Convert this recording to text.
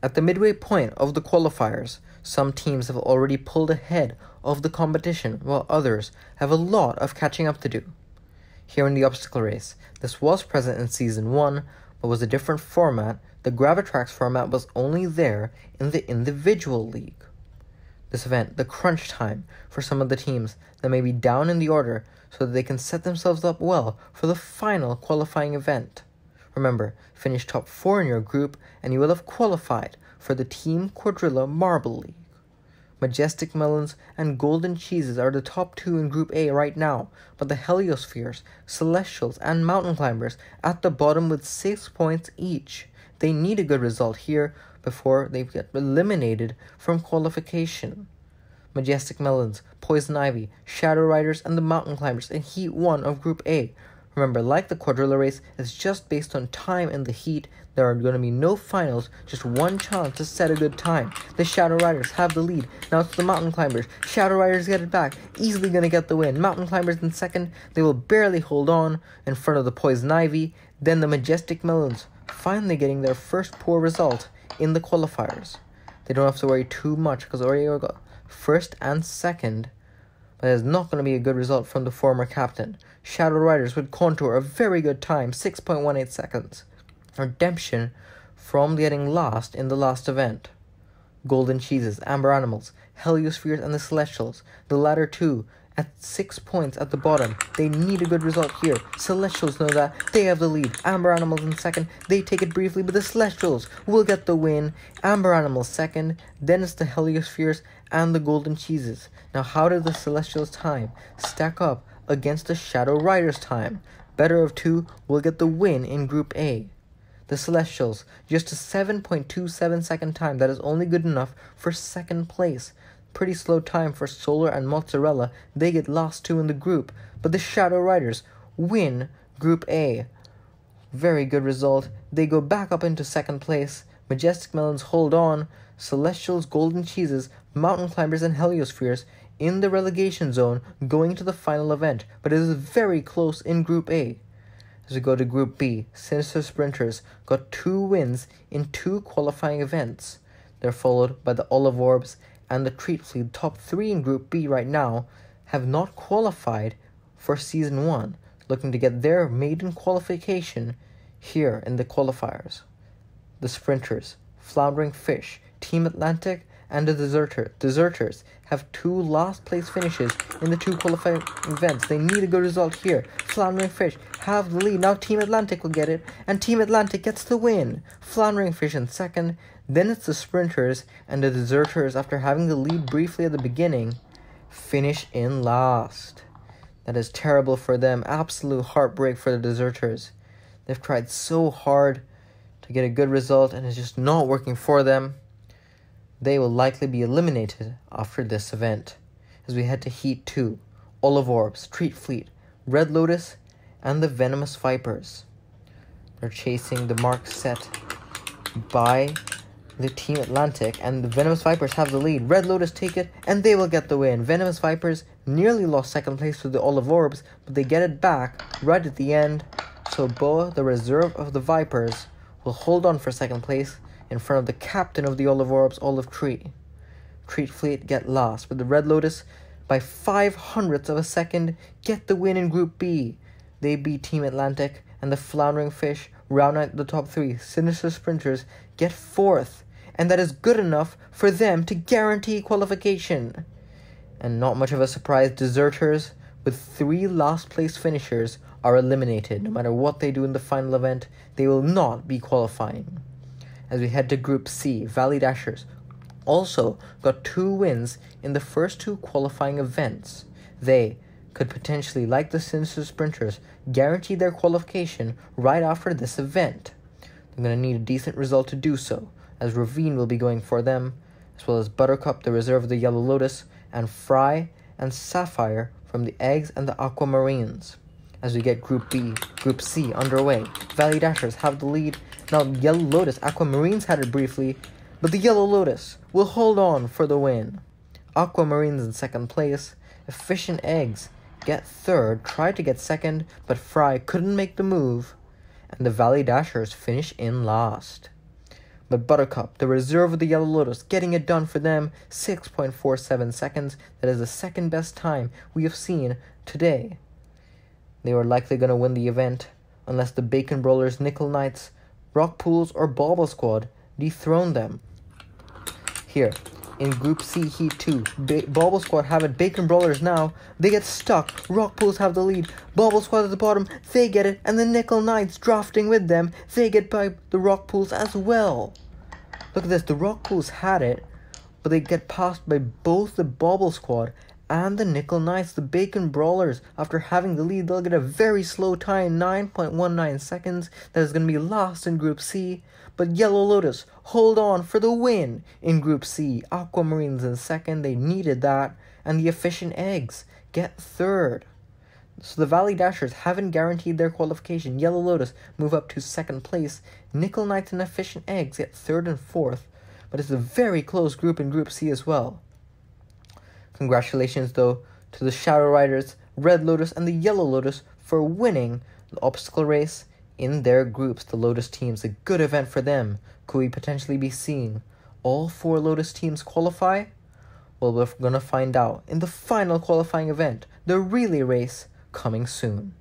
At the midway point of the qualifiers, some teams have already pulled ahead of the competition, while others have a lot of catching up to do. Here in the obstacle race, this was present in Season 1, but was a different format. The Gravitrax format was only there in the individual league. This event, the crunch time for some of the teams that may be down in the order so that they can set themselves up well for the final qualifying event. Remember, finish top 4 in your group and you will have qualified for the Team Quadrilla Marble League. Majestic Melons and Golden Cheeses are the top two in Group A right now, but the Heliospheres, Celestials, and Mountain Climbers at the bottom with 6 points each. They need a good result here before they get eliminated from qualification. Majestic Melons, Poison Ivy, Shadow Riders, and the Mountain Climbers in Heat 1 of Group A Remember, like the quadrilla race, it's just based on time and the heat. There are going to be no finals, just one chance to set a good time. The Shadow Riders have the lead. Now it's the Mountain Climbers. Shadow Riders get it back, easily going to get the win. Mountain Climbers in second, they will barely hold on in front of the Poison Ivy. Then the Majestic Melons, finally getting their first poor result in the qualifiers. They don't have to worry too much because already got first and second but it's not going to be a good result from the former captain. Shadow Riders would contour a very good time, 6.18 seconds. Redemption from getting lost in the last event. Golden Cheeses, Amber Animals, Heliospheres, and the Celestials, the latter two at six points at the bottom. They need a good result here. Celestials know that. They have the lead. Amber Animals in second. They take it briefly, but the Celestials will get the win. Amber Animals second. Then it's the Heliospheres and the Golden Cheeses. Now, how did the Celestials' time stack up against the Shadow Riders' time? Better of two will get the win in Group A. The Celestials, just a 7.27 second time that is only good enough for second place. Pretty slow time for Solar and Mozzarella. They get lost too in the group, but the Shadow Riders win Group A. Very good result. They go back up into second place. Majestic Melons hold on. Celestials, Golden Cheeses, Mountain Climbers, and Heliospheres in the relegation zone going to the final event, but it is very close in Group A. As we go to Group B, Sinister Sprinters got two wins in two qualifying events. They're followed by the Olive Orbs and the Treat Fleet, top three in Group B right now, have not qualified for Season 1, looking to get their maiden qualification here in the qualifiers. The Sprinters, Floundering Fish, Team Atlantic, and the Deserter. Deserters have two last place finishes in the two qualifying events. They need a good result here. Floundering Fish have the lead. Now Team Atlantic will get it, and Team Atlantic gets the win. Floundering Fish in second. Then it's the Sprinters and the Deserters, after having the lead briefly at the beginning, finish in last. That is terrible for them. Absolute heartbreak for the Deserters. They've tried so hard to get a good result, and it's just not working for them they will likely be eliminated after this event. As we head to Heat 2, Olive Orbs, Treat Fleet, Red Lotus, and the Venomous Vipers. They're chasing the mark set by the Team Atlantic, and the Venomous Vipers have the lead. Red Lotus take it, and they will get the win. Venomous Vipers nearly lost second place to the Olive Orbs, but they get it back right at the end. So Boa, the reserve of the Vipers, will hold on for second place in front of the captain of the Olive Orbs, Olive Tree. Treat Fleet get lost, but the Red Lotus, by five hundredths of a second, get the win in Group B. They beat Team Atlantic, and the Floundering Fish round out the top three. Sinister Sprinters get fourth, and that is good enough for them to guarantee qualification. And not much of a surprise, Deserters, with three last place finishers, are eliminated. No matter what they do in the final event, they will not be qualifying as we head to Group C. Valley Dashers also got two wins in the first two qualifying events. They could potentially, like the Sinister Sprinters, guarantee their qualification right after this event. They're going to need a decent result to do so, as Ravine will be going for them, as well as Buttercup, the reserve of the Yellow Lotus, and Fry and Sapphire from the Eggs and the Aquamarines. As we get Group B, Group C underway, Valley Dashers have the lead now, Yellow Lotus, Aquamarines had it briefly, but the Yellow Lotus will hold on for the win. Aquamarines in second place, Efficient Eggs get third, tried to get second, but Fry couldn't make the move, and the Valley Dashers finish in last. But Buttercup, the reserve of the Yellow Lotus, getting it done for them 6.47 seconds. That is the second best time we have seen today. They were likely going to win the event unless the Bacon Brawlers, Nickel Knights, Rock Pools, or Bauble Squad dethrone them. Here, in Group C Heat 2. Ba- Bauble Squad have it. Bacon Brawlers now. They get stuck. Rock Pools have the lead. Bauble Squad at the bottom. They get it. And the Nickel Knights drafting with them. They get by the Rock Pools as well. Look at this. The Rock Pools had it. But they get passed by both the Bauble Squad and the Nickel Knights, the Bacon Brawlers, after having the lead, they'll get a very slow time, 9.19 seconds, that is going to be lost in Group C. But Yellow Lotus hold on for the win in Group C. Aquamarines in second, they needed that, and the Efficient Eggs get third. So the Valley Dashers haven't guaranteed their qualification. Yellow Lotus move up to second place. Nickel Knights and Efficient Eggs get third and fourth, but it's a very close group in Group C as well. Congratulations, though, to the Shadow Riders, Red Lotus, and the Yellow Lotus for winning the obstacle race in their groups. The Lotus teams, a good event for them. Could we potentially be seeing all four Lotus teams qualify? Well, we're gonna find out in the final qualifying event, the relay race, coming soon.